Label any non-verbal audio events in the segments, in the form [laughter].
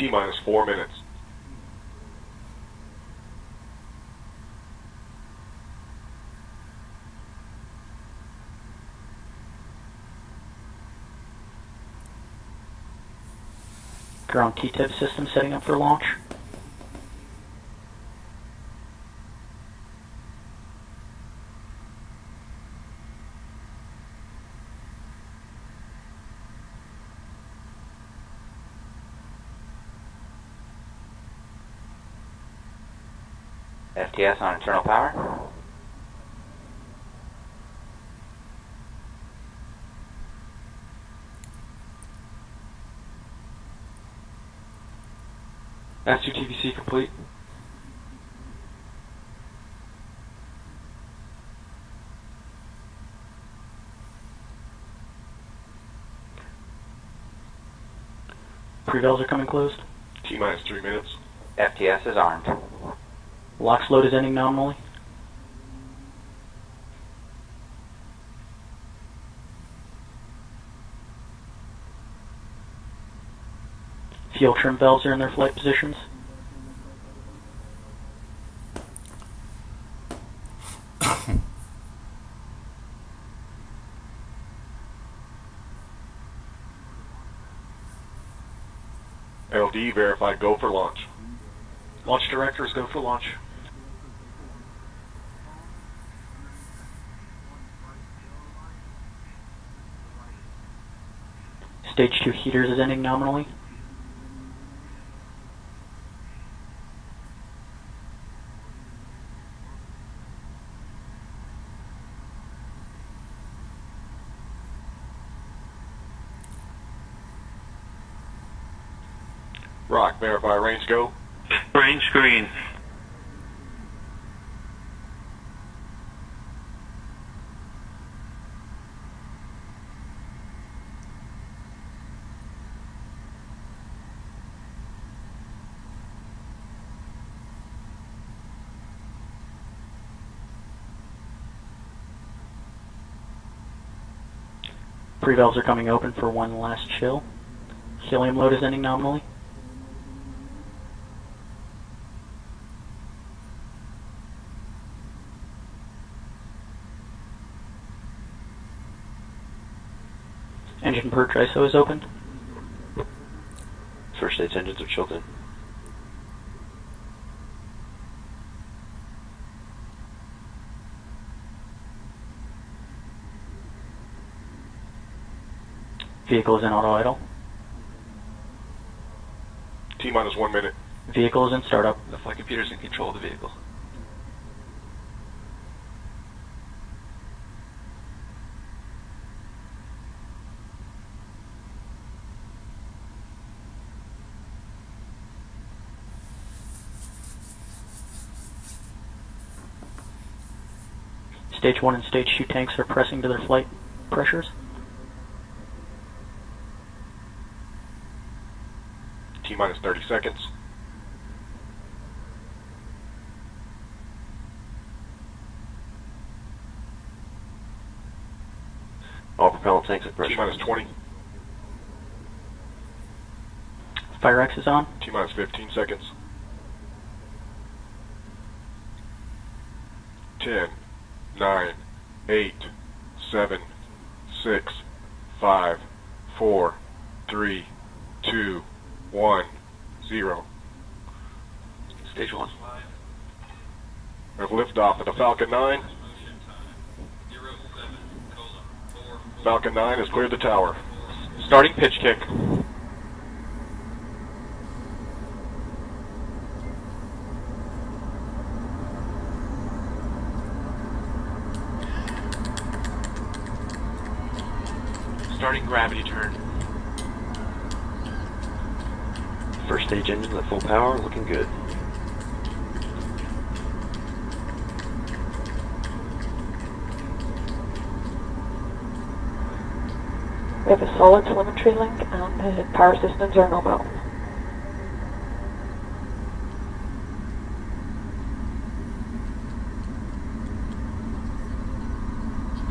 T minus four minutes. Ground T-tip system setting up for launch. FTS on internal power. S2TVC complete. Pre-valves are coming closed. T minus three minutes. FTS is armed. LOX load is ending nominally. Fuel trim valves are in their flight positions. [coughs] LD verified go for launch. Launch directors go for launch. Stage 2 heaters is ending nominally. Rock verify range go. Range green. Pre-valves are coming open for one last chill. Helium load is ending nominally. Engine purge ISO is open. First stage engines are chilled in. Vehicle is in auto idle. T minus one minute. Vehicle is in startup. The flight computer's in control of the vehicle. Stage 1 and Stage 2 tanks are pressing to their flight pressures. T minus 30 seconds. All propellant tanks at T minus 20. Fire X is on. T minus 15 seconds. 10, 9, 8, 7, 6, 5, 4, 3, 2, 1, 0. Stage one. We have liftoff of the Falcon 9. Falcon 9 has cleared the tower. Starting pitch kick. Starting gravity turn. First stage engines at full power, looking good. We have a solid telemetry link and the power systems are nominal.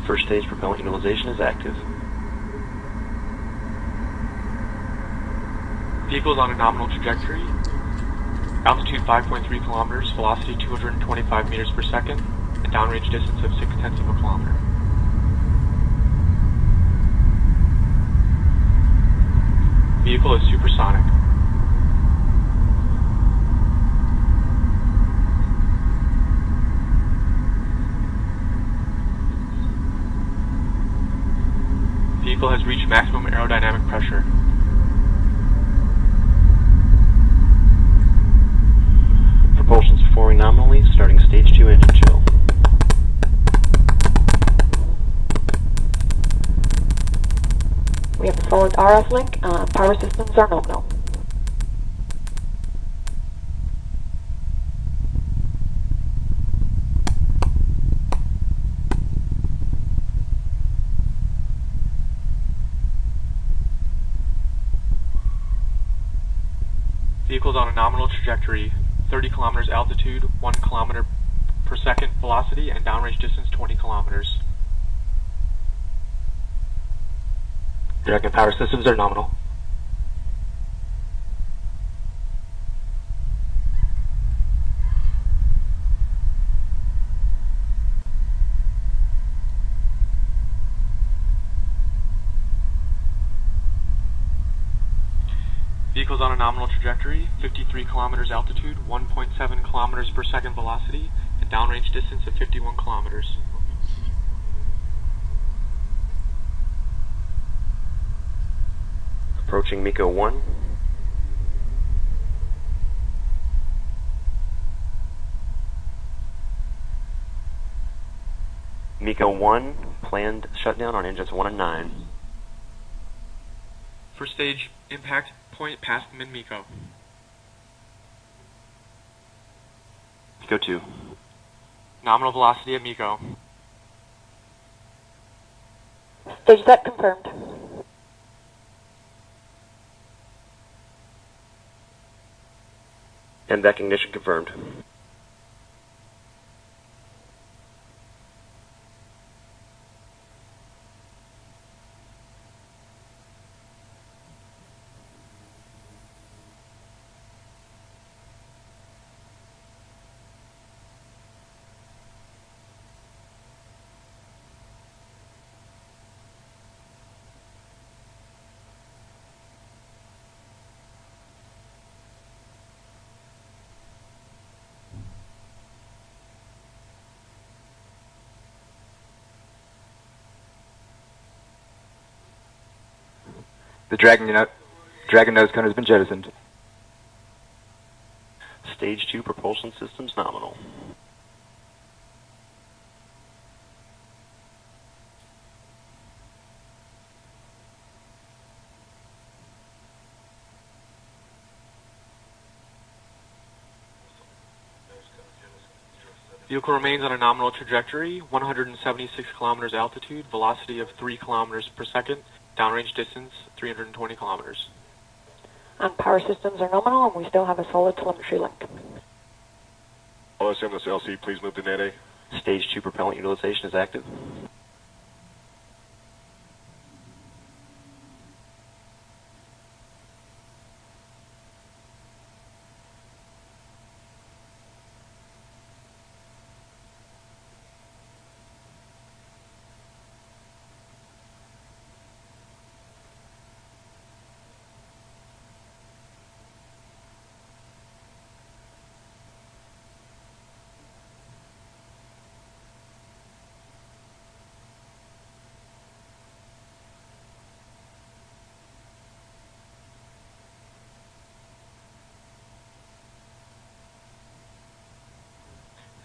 First stage propellant utilization is active. Vehicles on a nominal trajectory. Altitude 5.3 kilometers, velocity 225 meters per second, and downrange distance of 6 tenths of a kilometer. Vehicle is supersonic. Vehicle has reached maximum aerodynamic pressure. Propulsion's performing nominally, starting stage 2 engine chill. We have a solid RF link. Uh, power systems are nominal. Vehicles on a nominal trajectory, 30 kilometers altitude, 1 kilometer per second velocity, and downrange distance 20 kilometers. Dragon power systems are nominal. Vehicles on a nominal trajectory, 53 kilometers altitude, 1.7 kilometers per second velocity, downrange distance of 51 kilometers. Approaching MECO 1. MECO 1, planned shutdown on engines 1 and 9. First stage impact point past Mid-MECO. MECO 2. Nominal velocity at MECO. Stage set confirmed. MVAC ignition confirmed. The Dragon, no- Dragon nose cone has been jettisoned. Stage 2 propulsion systems nominal. Vehicle remains on a nominal trajectory, 176 kilometers altitude, velocity of 3 kilometers per second, downrange distance 320 kilometers. And power systems are nominal, and we still have a solid telemetry link. OSM, this LC, please move to net A. Stage 2 propellant utilization is active.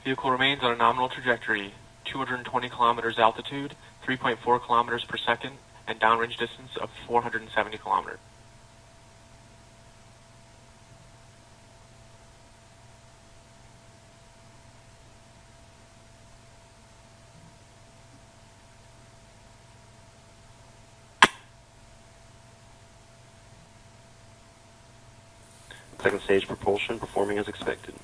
Vehicle remains on a nominal trajectory, 220 kilometers altitude, 3.4 kilometers per second, and downrange distance of 470 kilometers. Second stage propulsion performing as expected.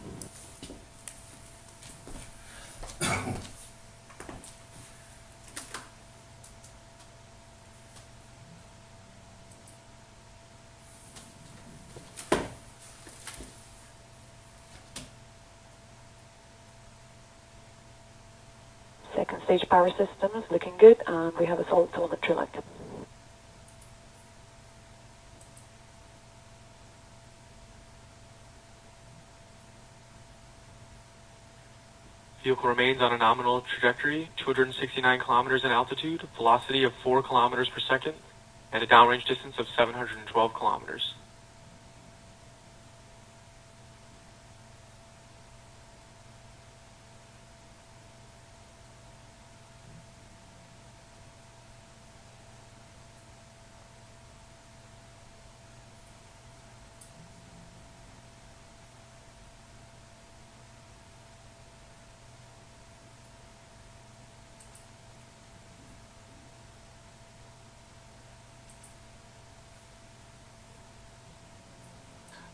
Stage power system is looking good, and we have a solid telemetry link. Vehicle remains on a nominal trajectory, 269 kilometers in altitude, velocity of 4 kilometers per second, and a downrange distance of 712 kilometers.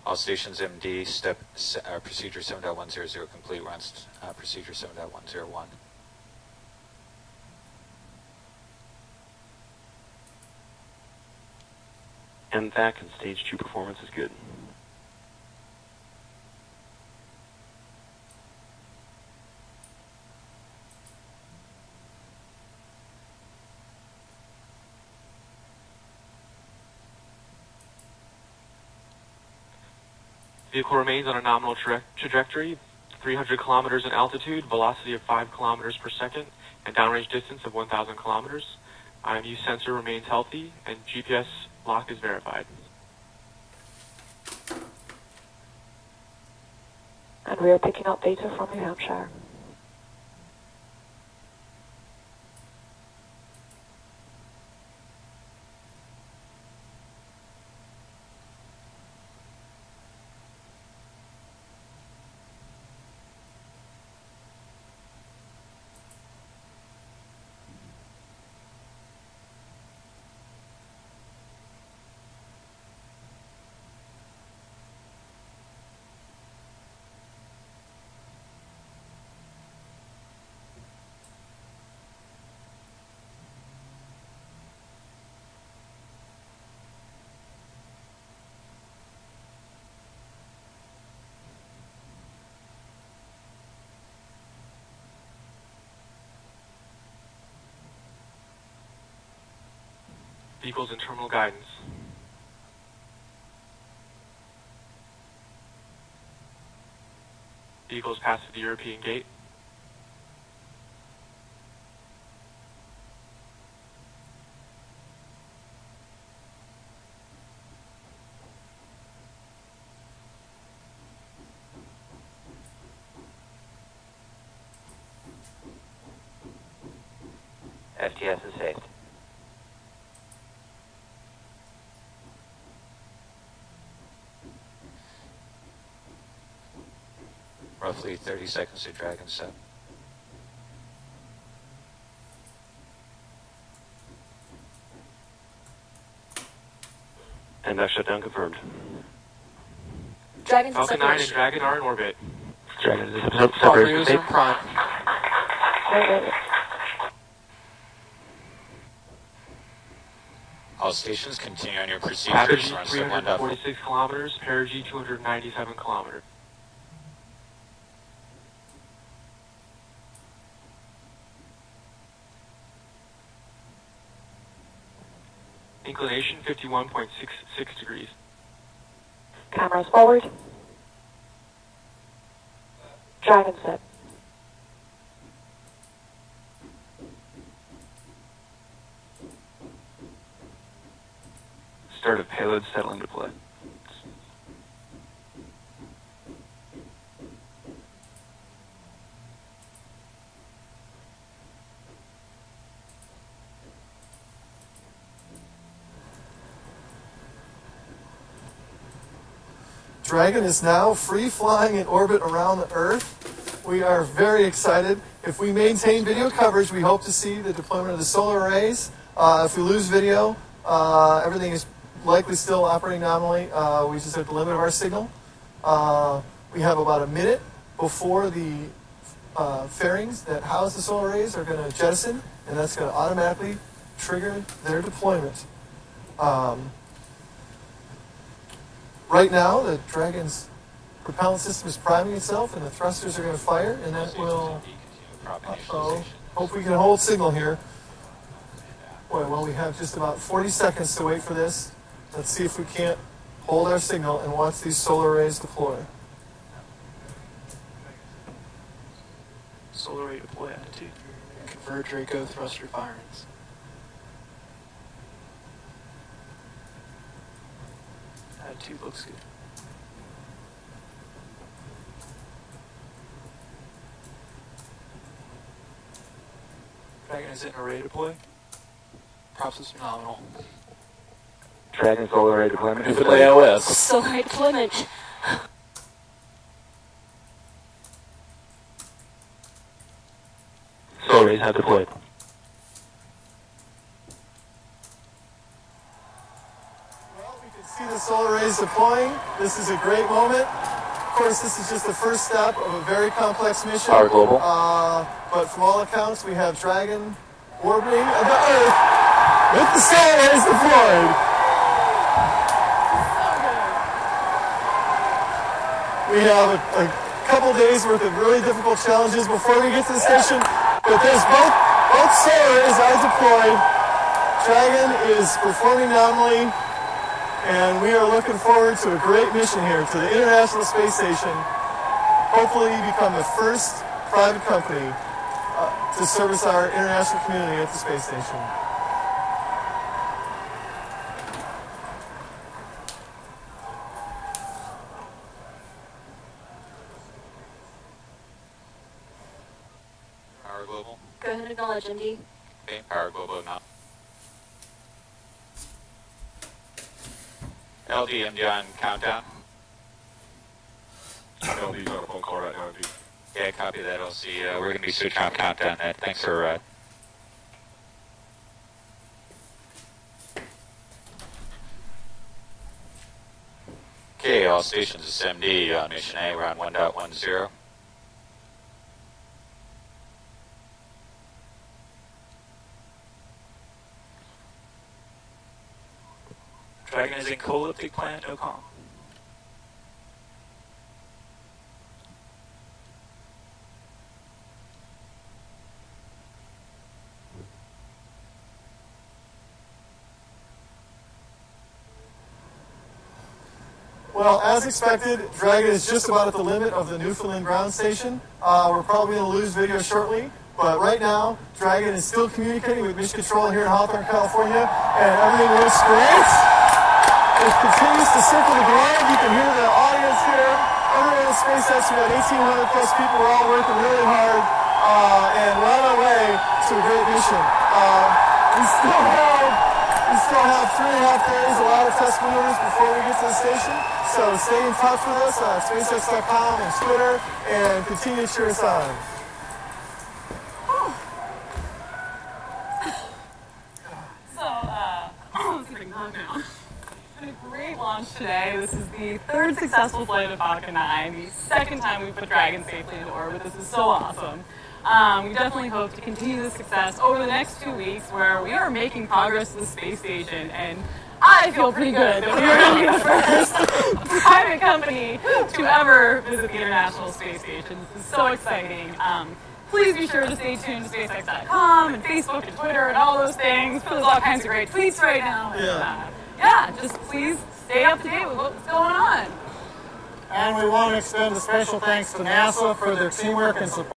All stations MD, step, uh, procedure 7.100 complete, runs uh, procedure 7.101. MVAC and stage 2 performance is good. Vehicle remains on a nominal tra- trajectory, 300 kilometers in altitude, velocity of 5 kilometers per second, and downrange distance of 1,000 kilometers. IMU sensor remains healthy, and GPS lock is verified. And we are picking up data from New Hampshire. Vehicles and terminal guidance. Vehicles pass through the European gate. FTS is safe. Roughly 30 seconds to Dragon set. MVAC shutdown confirmed. Dragon's in Falcon 9 and. Dragon are in orbit. Dragon is Falcon separate is state. in prime. All stations continue on your procedures. Apogee 1 up. 346 kilometers, perigee 297 kilometers. Inclination 51.66 degrees. Cameras forward. Dragon set. Start of payload settling to play. Dragon is now free flying in orbit around the Earth. We are very excited. If we maintain video coverage, we hope to see the deployment of the solar arrays. Uh, if we lose video, uh, everything is likely still operating nominally. Uh, we just have the limit of our signal. Uh, we have about a minute before the uh, fairings that house the solar arrays are going to jettison, and that's going to automatically trigger their deployment. Um, right now, the Dragon's propellant system is priming itself, and the thrusters are going to fire, and that will. Uh-oh. Hope we can hold signal here. Boy, well, we have just about 40 seconds to wait for this. Let's see if we can't hold our signal and watch these solar arrays deploy. Solar array deploy attitude. Convert Draco thruster firings. Attitude looks good. Dragon is in array deploy. Props is phenomenal. Dragon solar array deployment. Delay OS. Solar array deployment. Solar arrays have deployed. See the deploying. This is a great moment. Of course, this is just the first step of a very complex mission. Power global. Uh, but from all accounts, we have Dragon orbiting the Earth with the solar arrays deployed. We have a, a couple days worth of really difficult challenges before we get to the station, but there's both both solar arrays are deployed. Dragon is performing nominally, and we are looking forward to a great mission here to the International Space Station. Hopefully, become the first private company uh, to service our international community at the space station. Power global. Go ahead and acknowledge, MD. Okay, power global now. LD, MD on countdown. LD's on a phone call right now. Yeah, copy that. I'll see. Uh, we're going to be switching on countdown. That. Thanks for. Uh, okay, all stations is MD on mission A. We're on 1.10. Dragon Planet Ocom. Well, as expected, Dragon is just about at the limit of the Newfoundland ground station. Uh, we're probably going to lose video shortly, but right now, Dragon is still communicating with Mission Control here in Hawthorne, California, and everything looks great. It continues to circle the globe. You can hear the audience here. Everyone in SpaceX, we got 1,800 plus people. We're all working really hard, uh, and on our way to a great mission. Uh, we still have we still have three and a half days, a lot of test maneuvers before we get to the station. So stay in touch with us on SpaceX.com and Twitter, and continue to cheer us on. So, uh, let's get calm down. It's been a great launch today. This is the third successful flight of Falcon 9, the second time we've put Dragon safely into orbit. This is so awesome. Um, we definitely hope to continue this success over the next two weeks where we are making progress to the space station and I feel pretty good that we are going to be the first [laughs] private company to ever visit the International Space Station. This is so exciting. Um, please be sure to stay tuned to SpaceX.com and Facebook and Twitter and all those things. There's all kinds of great tweets right now. And, uh, yeah, just please stay up to date with what's going on. And we want to extend a special thanks to NASA for their teamwork and support.